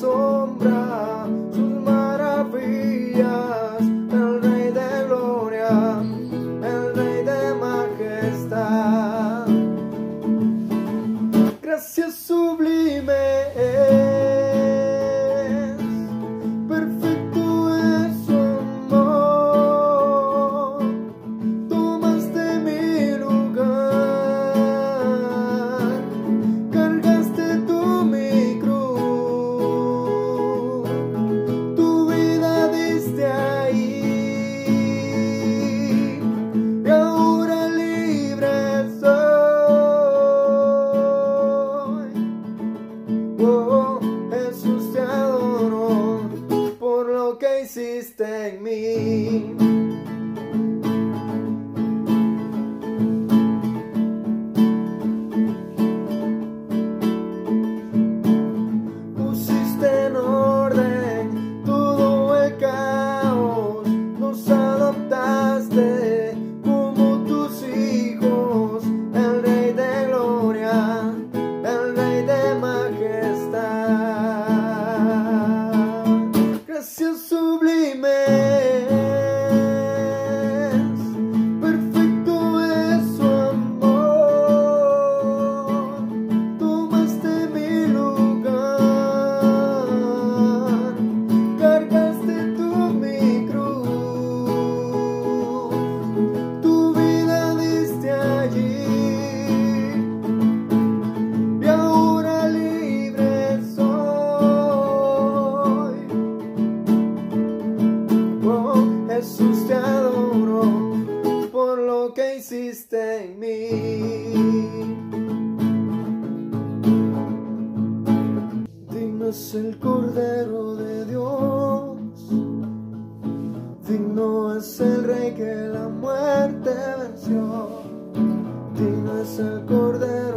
sombra. You. Jesús te adoro por lo que hiciste en mí. Digno es el Cordero de Dios, digno es el Rey que la muerte venció, digno es el Cordero.